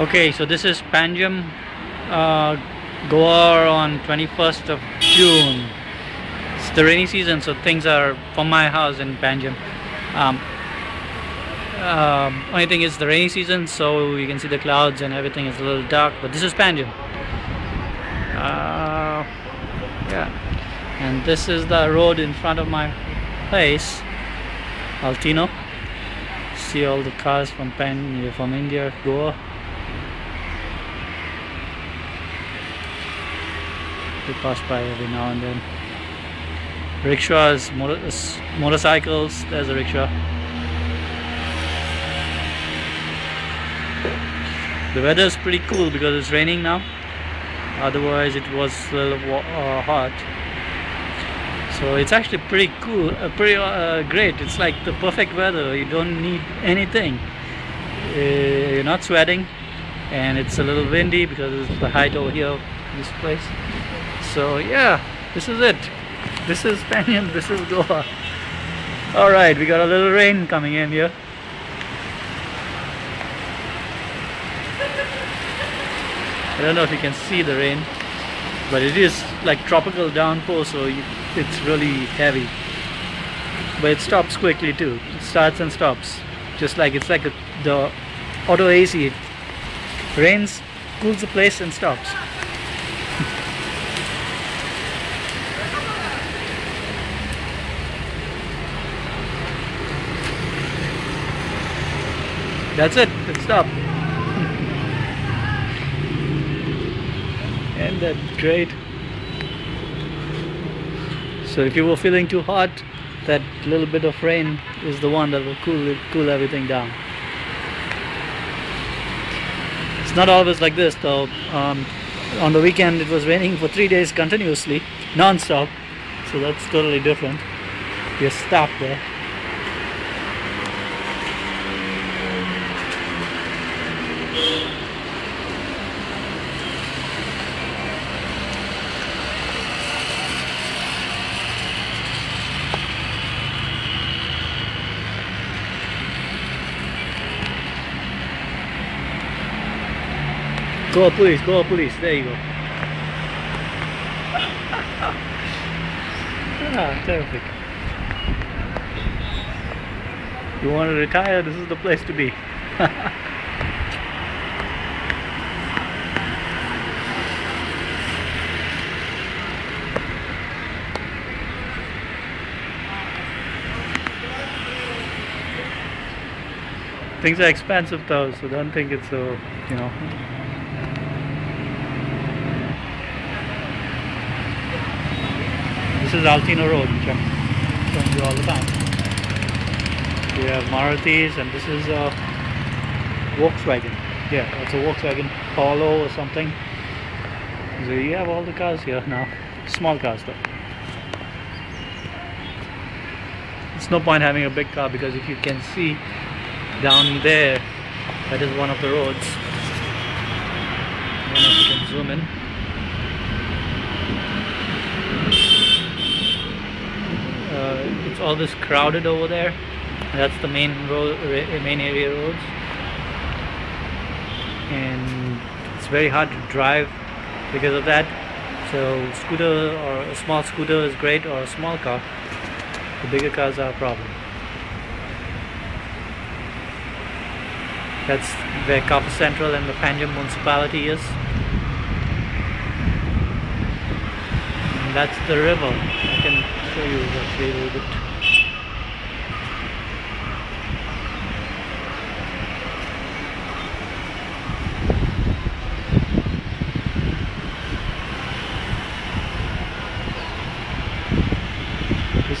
Okay, so this is Panjim, uh, Goa on 21st of June. It's the rainy season, so things are from my house in Panjim. Um, um, only thing is the rainy season, so you can see the clouds and everything is a little dark. But this is Panjim. Uh, yeah, and this is the road in front of my place, Altinho. See all the cars from Pan from India, Goa. Pass by every now and then. Rickshaws, motor, motorcycles. There's a rickshaw. The weather is pretty cool because it's raining now. Otherwise, it was a little uh, hot. So it's actually pretty cool, uh, pretty uh, great. It's like the perfect weather. You don't need anything. Uh, you're not sweating, and it's a little windy because of the height over here, this place. So yeah, this is it. This is Panjim, this is Goa. Alright, we got a little rain coming in here. I don't know if you can see the rain, but it is like tropical downpour, so it's really heavy. But it stops quickly too. It starts and stops, just like it's like a, the auto AC. It rains, cools the place, and stops. That's it. It stopped. and that's great. So if you were feeling too hot, that little bit of rain is the one that will cool cool everything down. It's not always like this though. Um, on the weekend it was raining for three days continuously, non-stop. So that's totally different. You're there. Goa police, Goa police, there you go. ah, terrific. You want to retire, this is the place to be. Things are expensive though, so don't think it's so, you know, This is Altinho Road, which I'm showing you all the time. We have Marutis and this is a Volkswagen. Yeah, it's a Volkswagen Polo or something. So you have all the cars here now. Small cars though. It's no point having a big car because if you can see down there, that is one of the roads. I don't know if you can zoom in. It's all this crowded over there. That's the main road main area roads. And it's very hard to drive because of that. So scooter or a small scooter is great or a small car. The bigger cars are a problem. That's where Kapa Central and the Panjim municipality is. And that's the river. I can show you actually a little bit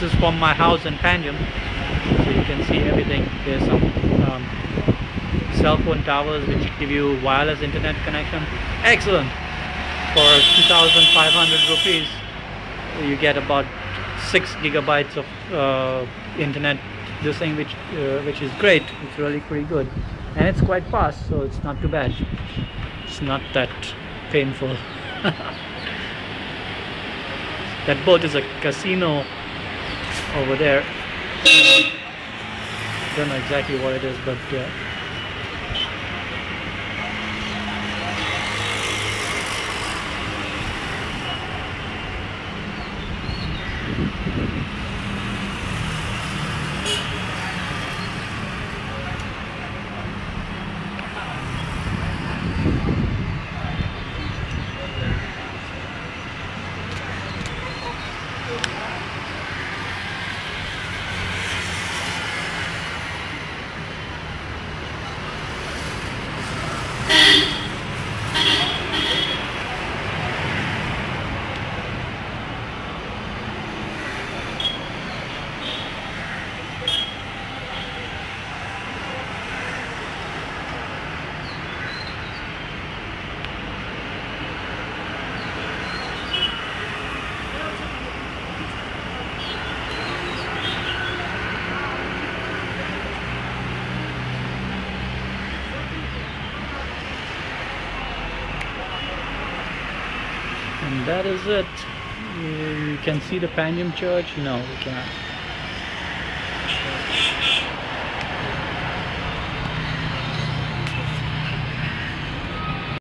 This is from my house in Panjim so you can see everything. There's some um, cell phone towers which give you wireless internet connection. Excellent. For 2500 rupees you get about six gigabytes of uh, internet. This thing which uh, which is great. It's really pretty good. And it's quite fast so it's not too bad. It's not that painful. That boat is a casino over there. Uh, don't know exactly what it is but yeah that is it. You can see the Panjim church? No we cannot